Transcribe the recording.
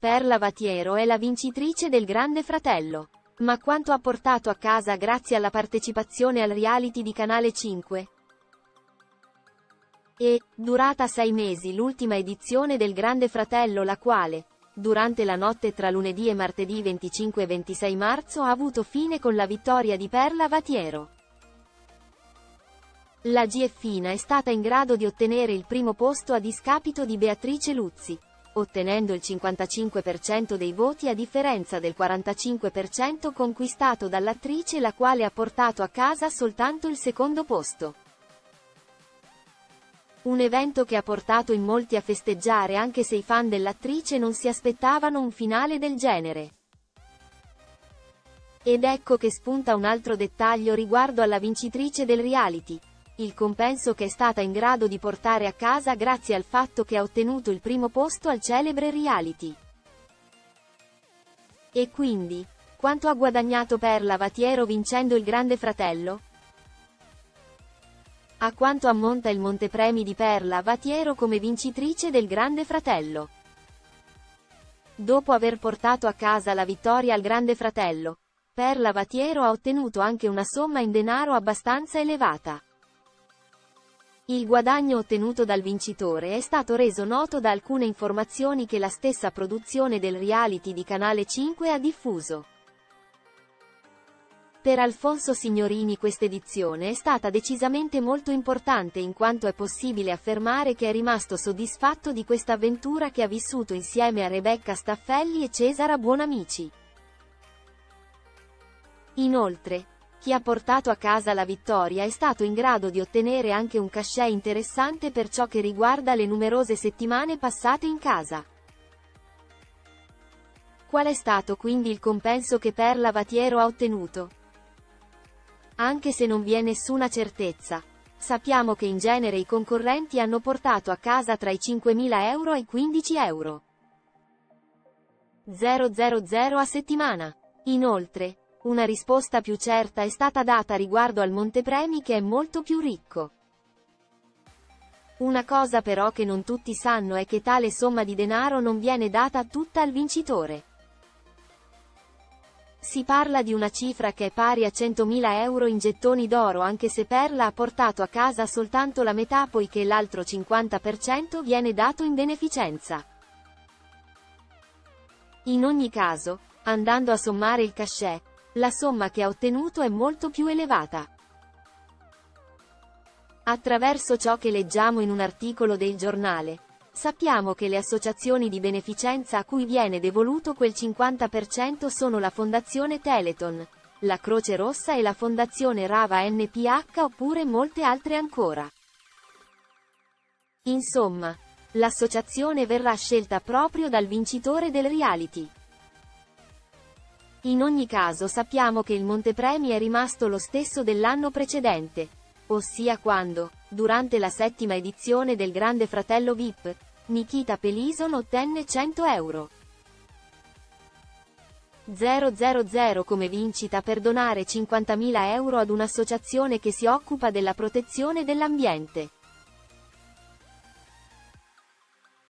Perla Vatiero è la vincitrice del Grande Fratello. Ma quanto ha portato a casa grazie alla partecipazione al reality di Canale 5? E, durata sei mesi l'ultima edizione del Grande Fratello la quale, durante la notte tra lunedì e martedì 25 e 26 marzo ha avuto fine con la vittoria di Perla Vatiero. La GFina è stata in grado di ottenere il primo posto a discapito di Beatrice Luzzi, ottenendo il 55% dei voti a differenza del 45% conquistato dall'attrice la quale ha portato a casa soltanto il secondo posto. Un evento che ha portato in molti a festeggiare anche se i fan dell'attrice non si aspettavano un finale del genere. Ed ecco che spunta un altro dettaglio riguardo alla vincitrice del reality, il compenso che è stata in grado di portare a casa grazie al fatto che ha ottenuto il primo posto al celebre reality. E quindi, quanto ha guadagnato Perla Vatiero vincendo il Grande Fratello? A quanto ammonta il montepremi di Perla Vatiero come vincitrice del Grande Fratello? Dopo aver portato a casa la vittoria al Grande Fratello, Perla Vatiero ha ottenuto anche una somma in denaro abbastanza elevata. Il guadagno ottenuto dal vincitore è stato reso noto da alcune informazioni che la stessa produzione del reality di Canale 5 ha diffuso. Per Alfonso Signorini quest'edizione è stata decisamente molto importante in quanto è possibile affermare che è rimasto soddisfatto di questa avventura che ha vissuto insieme a Rebecca Staffelli e Cesara Buonamici. Inoltre, chi ha portato a casa la vittoria è stato in grado di ottenere anche un cachet interessante per ciò che riguarda le numerose settimane passate in casa. Qual è stato quindi il compenso che Perla Vatiero ha ottenuto? Anche se non vi è nessuna certezza. Sappiamo che in genere i concorrenti hanno portato a casa tra i 5.000 euro e i 15 euro. 000 a settimana. Inoltre, una risposta più certa è stata data riguardo al montepremi che è molto più ricco. Una cosa però che non tutti sanno è che tale somma di denaro non viene data tutta al vincitore. Si parla di una cifra che è pari a 100.000 euro in gettoni d'oro anche se Perla ha portato a casa soltanto la metà poiché l'altro 50% viene dato in beneficenza. In ogni caso, andando a sommare il cachet, la somma che ha ottenuto è molto più elevata. Attraverso ciò che leggiamo in un articolo del giornale, sappiamo che le associazioni di beneficenza a cui viene devoluto quel 50% sono la Fondazione Teleton, la Croce Rossa e la Fondazione Rava NPH oppure molte altre ancora. Insomma, l'associazione verrà scelta proprio dal vincitore del reality. In ogni caso sappiamo che il montepremi è rimasto lo stesso dell'anno precedente, ossia quando, durante la settima edizione del Grande Fratello VIP, Nikita Pelison ottenne 100 euro. 000 come vincita per donare 50.000 euro ad un'associazione che si occupa della protezione dell'ambiente.